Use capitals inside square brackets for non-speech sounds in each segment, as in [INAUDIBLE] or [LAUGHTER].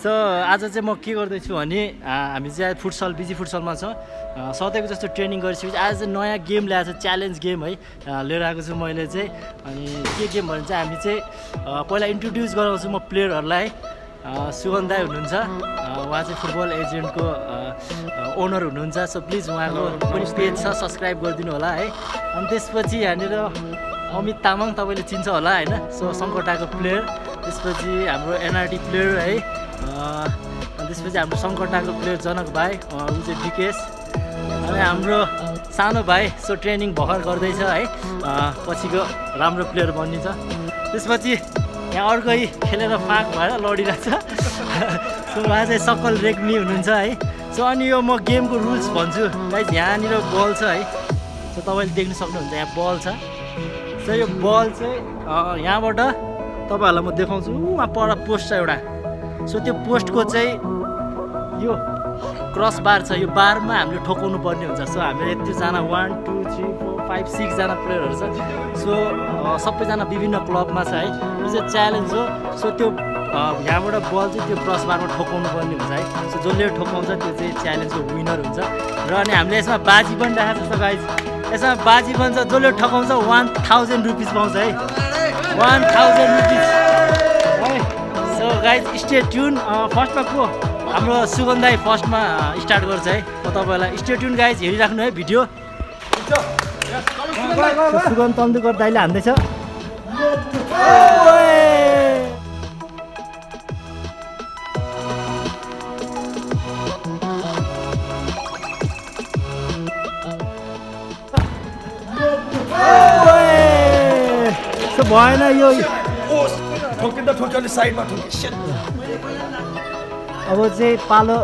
So आज चाहिँ म के गर्दैछु भने हामी चाहिँ फुटसल बिजी फुटसलमा छौँ। सधैँको जस्तो ट्रेनिङ गरिसकेपछि आज चाहिँ नयाँ गेम ल्याएको छ च्यालेन्ज गेम है लिएर आएको छु मैले चाहिँ। अनि के गेम भने चाहिँ हामी चाहिँ पहिला इन्ट्रोड्युस गराउँछु म प्लेयरहरूलाई। आ, सुगन दाई हुनुहुन्छ। उहाँ चाहिँ फुटबल एजेन्टको ओनर हुनुहुन्छ। सो प्लिज उहाँको पनि पेज छ सब्सक्राइब गरिदिनु होला है। अनि त्यसपछि यहाँनिर अमित तामाङ तपाईँले चिन्छ होला होइन? सो सङ्कटाको प्लेयर। त्यसपछि हाम्रो एनआरटी प्लेयर है। अनि त्यसपछि हाम्रो सङ्कटाको प्लेयर जनक भाइ ऊ चाहिँ विकेश अनि हाम्रो सानो भाइ सो ट्रेनिङ भर्खर गर्दैछ है। पछिको राम्रो प्लेयर बनिन्छ। त्यसपछि यहाँ अर्कै खेलेर फाक भएर लडिरहेको छ [LAUGHS] सो उहाँ चाहिँ सकल रेग्मी हुनुहुन्छ है। सो अनि यो म गेमको रुल्स भन्छु। गाइज यहाँनिर बल छ है। सो तपाईँले देख्न सक्नुहुन्छ यहाँ बल छ। सो यो बल चाहिँ यहाँबाट तपाईँहरूलाई म देखाउँछु। उहाँ पर पोस्ट छ एउटा। सो त्यो पोस्टको चाहिँ यो क्रस बार छ यो बारमा हामीले ठोकाउनु पर्ने हुन्छ। सो हामीले यतिजना one two three four five सिक्सजना प्लेयरहरू छ। सो सबैजना विभिन्न क्लबमा छ है। यो चाहिँ च्यालेन्ज हो। सो त्यो यहाँबाट बल चाहिँ त्यो क्रस बारमा ठोकाउनु पर्ने हुन्छ है। सो जसले ठोकाउँछ त्यो चाहिँ च्यालेन्जको विनर हुन्छ। र अनि हामीले यसमा बाजी पनि राखेको छ गाइज यसमा बाजी पनि छ जसले ठोकाउँछ वान थाउजन्ड रुपिस पाउँछ है। One thousand rupees guys stay tune फर्स्टमा को? हाम्रो सुगन्धाई फर्स्टमा स्टार्ट गर्छ है। म तपाईँलाई स्टे ट्युन गाइज हेरिराख्नु है भिडियो सुगन्ध तन्दुकर दाइले हान्दैछ। भएन यो ठोकिँदा ठोक्यो अलिक साइडमा ठोक्यो अब चाहिँ पालो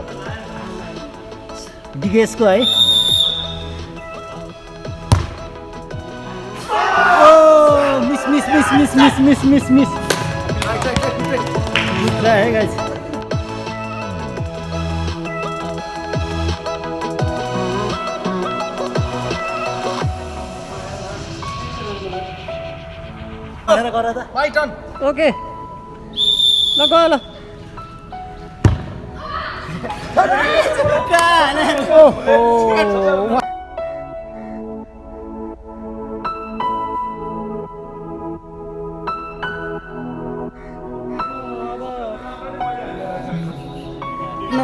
डिगेसको है। Miss miss miss miss miss miss miss miss. है गाइस भनेर Nó coi. No,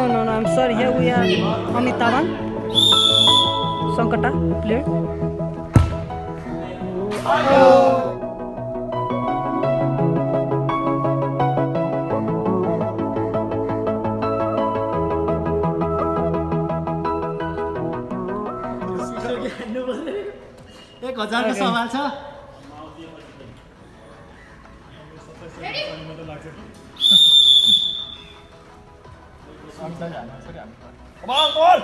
no, no, I'm sorry. Here we are Amitavan. songkata, plate. Oh. हजारको सवाल छ बल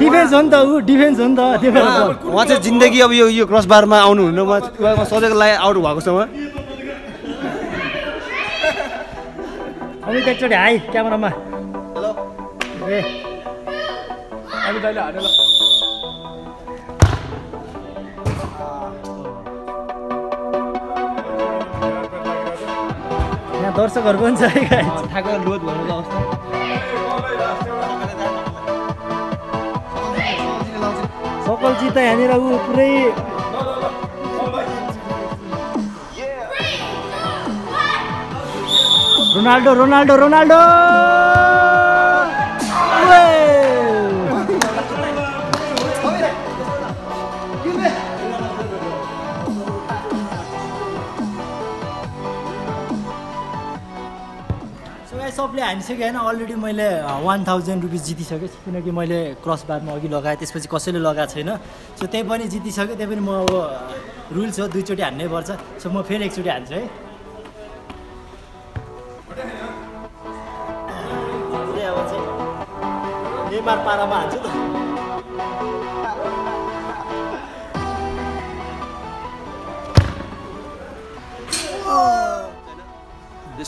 डिफेन्स हो नि त ऊ डिफेन्स हो नि त। उहाँ चाहिँ जिन्दगी अब यो यो क्रस बारमा आउनु हुन्न। उहाँ सधैँको लागि आउट भएको छ उहाँ। अमित एकचोटि हाई क्यामेरामा। ए। दाइले यहाँ दर्शकहरू पनि छ लोड भएको अवस्था। सकलजी त यहाँनिर ऊ पुरै। Ronaldo Ronaldo Ronaldo! सबले हानिसकेँ होइन अलरेडी मैले वान थाउजन्ड रुपिस जितिसकेँ किनकि मैले क्रस बारमा अघि लगाएँ त्यसपछि कसैले लगाएको छैन। सो त्यही पनि जितिसक्यो त्यही पनि म अब रुल्स हो दुईचोटि हान्नै पर्छ। सो म फेरि एकचोटि हान्छु है। अब पारामा हान्छु त।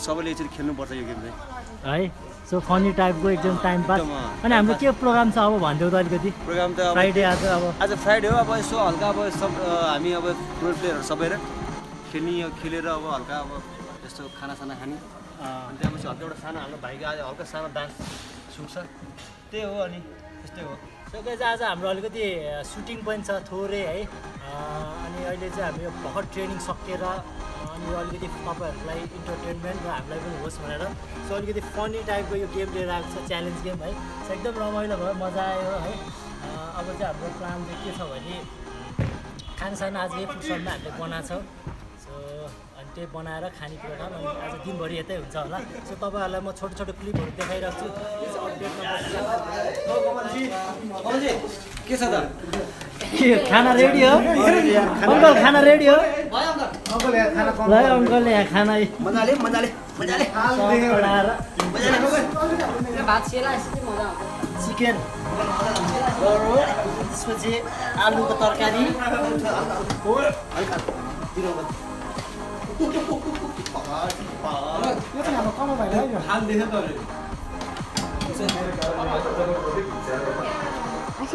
सबैले एकचोटि खेल्नुपर्छ यो गेम चाहिँ। है? सो फनी टाइपको एकदम टाइम पास अनि हाम्रो के प्रोग्राम छ अब भनिदेऊ त अलिकति? प्रोग्राम त फ्राइडे आज अब। आज फ्राइडे हो अब यसो हल्का अब सब हामी अब रोल प्लेयरहरू सबै र खेल्ने खेलेर अब हल्का अब यस्तो खानासाना खाने। अनि त्यहाँपछि हल्का एउटा सानो हाम्रो भाइको आज हल्का सानो डान्स सुट छ। त्यही हो अनि त्यस्तै हो। सो गाइस आज हाम्रो अलिकति सुटिङ पनि छ थोरै है। अनि अहिले चाहिँ हामी भर्खर ट्रेनिङ सकेर अनि अलिकति तपाईँहरूलाई इन्टरटेनमेन्ट र हामीलाई पनि होस् भनेर। सो अलिकति फनी टाइपको यो गेम लिएर आएको छ च्यालेन्ज गेम है। सो एकदम रमाइलो भयो मजा आयो है। अब चाहिँ हाम्रो प्लान चाहिँ के छ भने खानसाना आज यही फुटसलमा हामीले बनाएको छौँ। अनि त्यही बनाएर खानेकुरा खाऊँ। अनि आज दिनभरि यतै हुन्छ होला। सो तपाईँहरूलाई म छोटो छोटो क्लिपहरू देखाइरहेको छु। के छ त? के खाना रेडी हो? अङ्कल खाना रेडी हो? ल अङ्कलले यहाँ खाना मजाले मजाले मजाले। बनाएर चिकन त्यसपछि आलुको तरकारी। दाई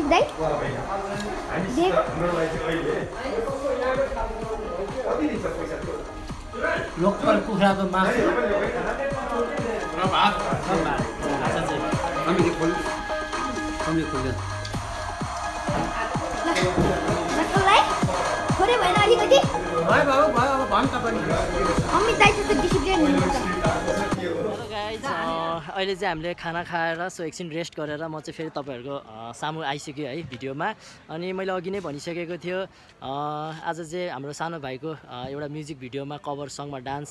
देख लोकल कुखुराको मासु भएन अलिकति गाइज अहिले चाहिँ हामीले खाना खाएर सो एकछिन रेस्ट गरेर म चाहिँ फेरि तपाईँहरूको अ, सामु आइसक्यो है भिडियोमा। अनि मैले अघि नै भनिसकेको थियो अ, आज चाहिँ हाम्रो सानो भाइको एउटा म्युजिक भिडियोमा कभर सङमा डान्स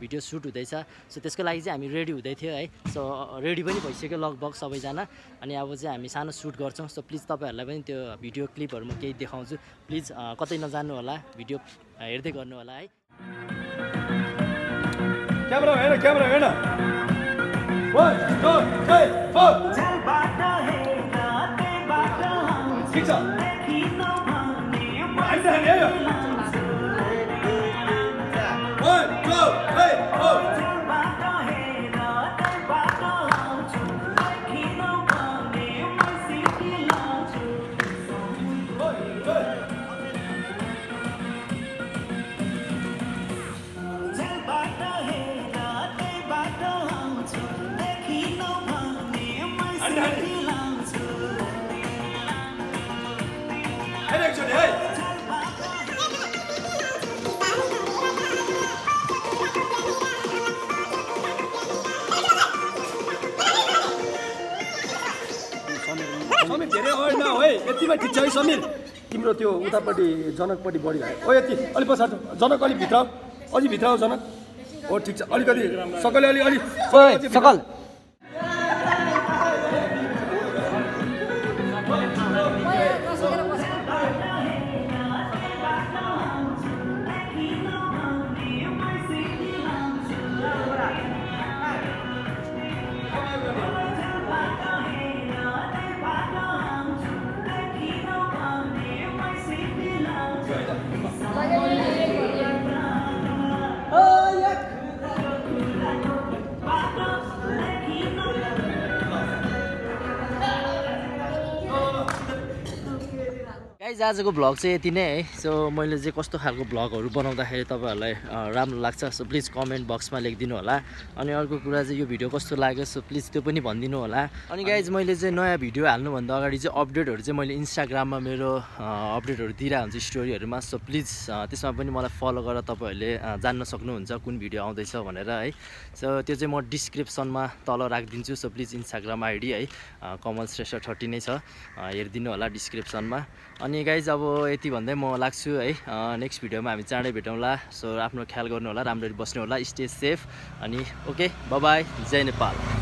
भिडियो सुट हुँदैछ। सो त्यसको लागि चाहिँ हामी रेडी हुँदै थियो है। सो रेडी पनि भइसक्यो लगभग सबैजना। अनि अब चाहिँ हामी सानो सुट गर्छौँ। सो प्लिज तपाईँहरूलाई पनि त्यो भिडियो क्लिपहरू म केही देखाउँछु। प्लिज कतै नजानु होला भिडियो हेर्दै गर्नु होला है। क्यामेरा हेर क्यामेरा हेर वान टू थ्री फोर ठिक है यतिमा ठिक छ है समीर? तिम्रो त्यो उतापट्टि जनकपट्टि बढी भयो। ओ यति अलिक पछाडि जनक अलिक भित्र अलिक भित्र आऊ जनक। हो ठिक छ अलिकति सकलले अलि अलि सकल। आजको भ्लग चाहिँ यति नै है। सो मैले चाहिँ कस्तो खालको भ्लगहरू बनाउँदाखेरि तपाईँहरूलाई राम्रो लाग्छ सो प्लिज कमेन्ट बक्समा लेखिदिनु होला। अनि अर्को कुरा चाहिँ यो भिडियो कस्तो लाग्यो सो प्लिज त्यो पनि भनिदिनु होला। अनि गाइज मैले चाहिँ नयाँ भिडियो हाल्नुभन्दा अगाडि चाहिँ अपडेटहरू चाहिँ मैले इन्स्टाग्राममा मेरो अपडेटहरू दिइरहेको हुन्छु स्टोरीहरूमा सो प्लिज त्यसमा पनि मलाई फलो गरेर तपाईँहरूले जान्न सक्नुहुन्छ कुन भिडियो आउँदैछ भनेर है। सो त्यो चाहिँ म डिस्क्रिप्सनमा तल राखिदिन्छु सो प्लिज इन्स्टाग्राम आइडी है। कमल श्रेष्ठ थर्टी नै छ। हेरिदिनु होला डिस्क्रिप्सनमा अनि गाइज अब यति भन्दै म लाग्छु है नेक्स्ट भिडियोमा हामी चाँडै भेटौँला। सो आफ्नो ख्याल गर्नु होला राम्ररी बस्नु होला स्टे सेफ अनि ओके बाई जय नेपाल।